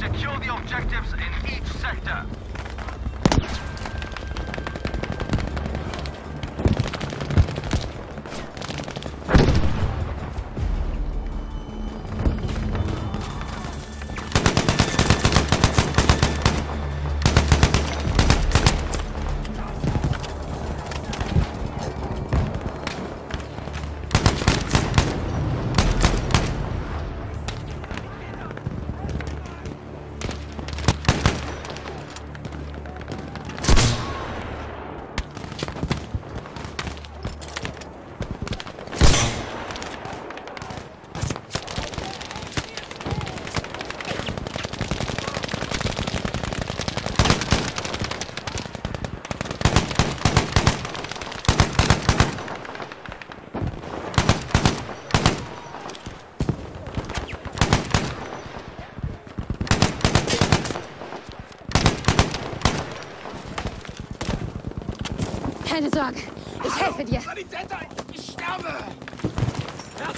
Secure the objectives in each sector. Keine Sorge, ich helfe dir. Ich sterbe! Das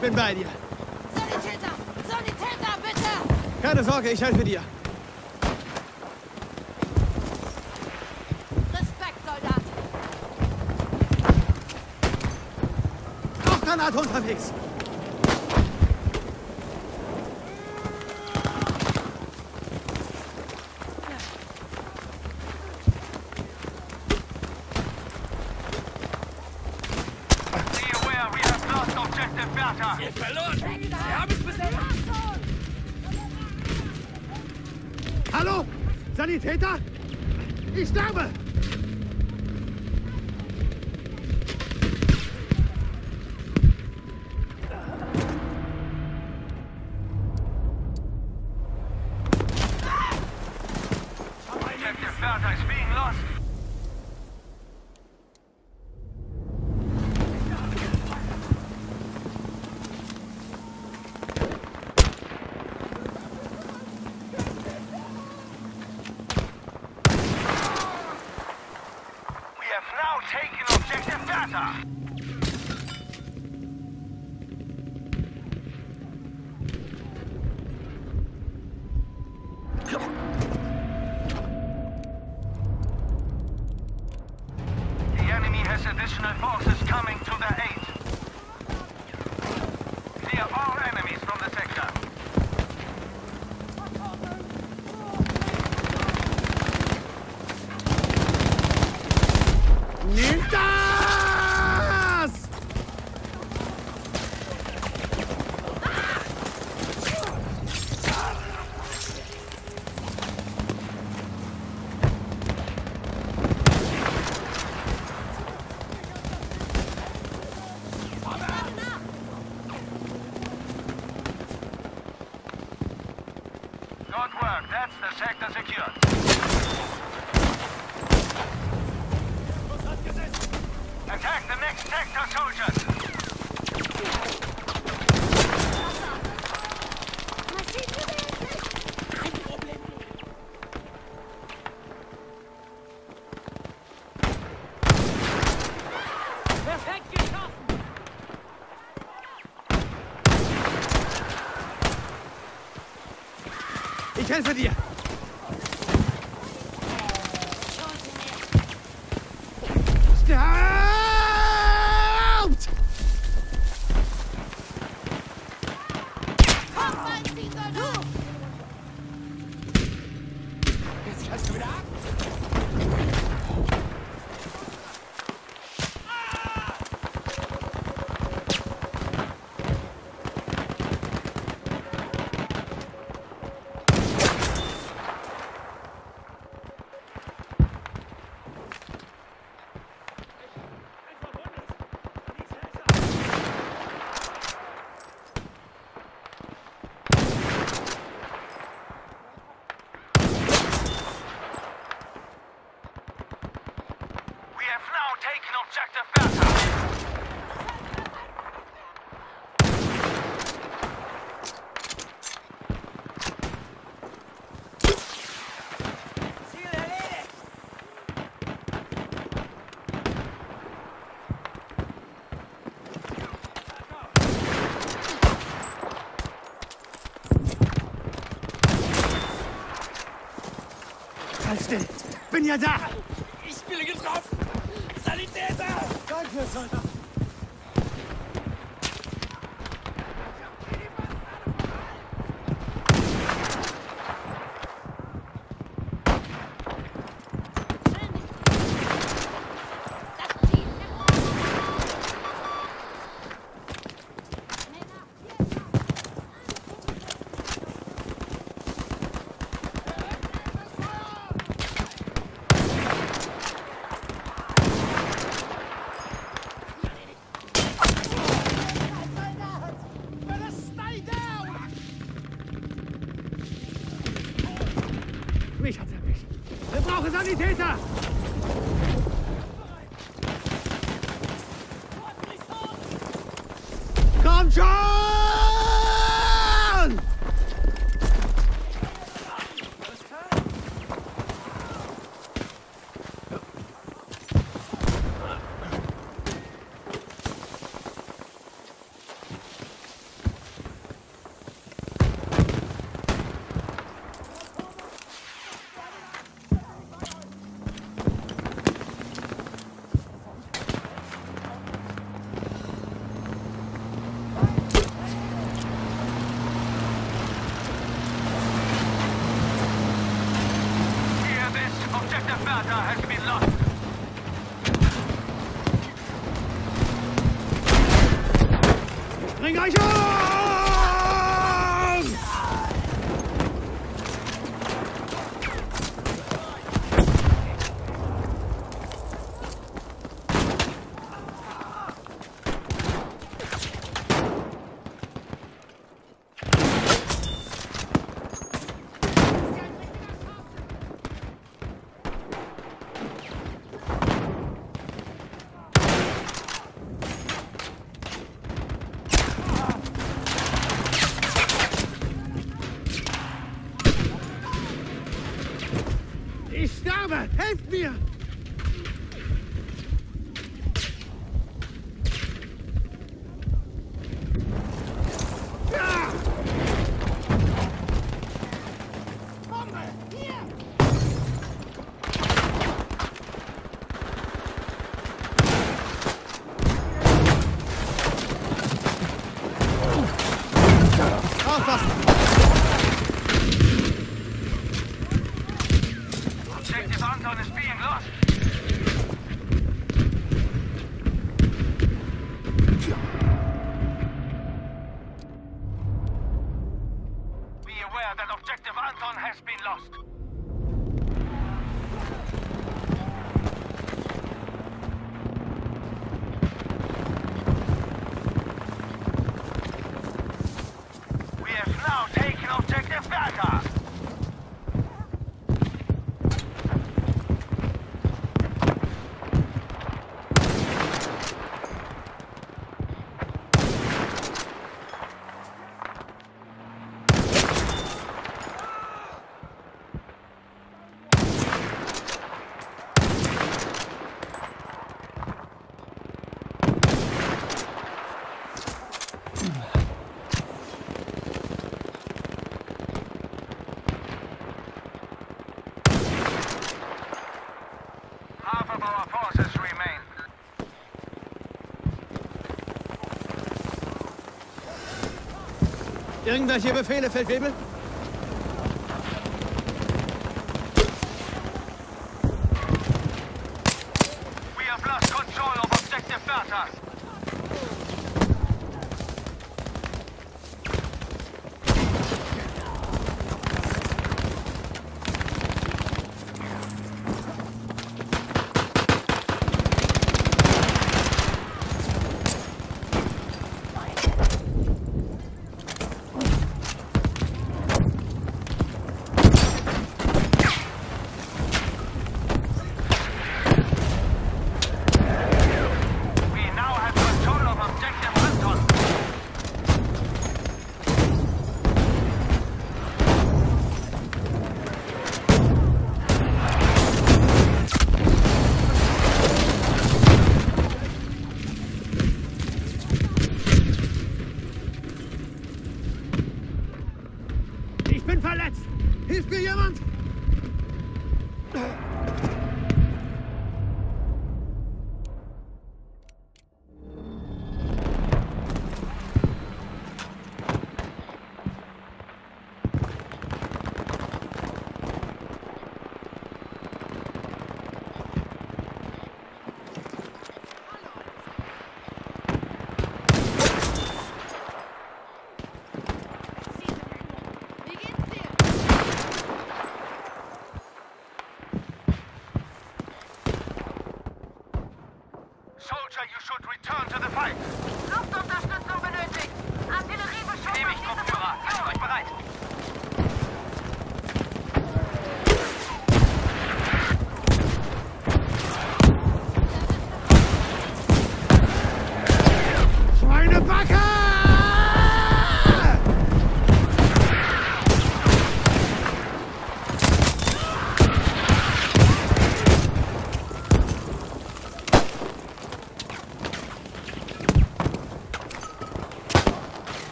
Ich bin bei dir. Sanitäter! Sanitäter, bitte! Keine Sorge, ich helfe dir. Respekt, Soldat! Auch Granate unterwegs! Bertha. Ihr verloren! Sie haben es besetzt! Hallo? Sanitäter? Ich sterbe! Yeah. Work. That's the sector secured. Attack the next sector, soldiers! Ich helfe dir! Ja da! Ich bin getroffen! Sanitäter! Danke, Soldat! John! Sparta has been lost. Irgendwelche Befehle, Feldwebel?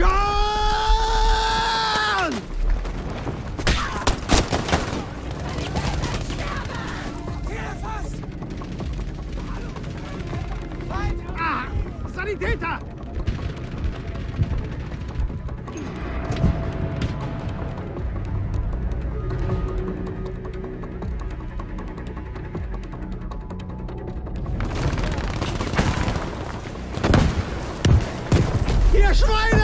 Schon! Ah, Sanitäter! Schweine!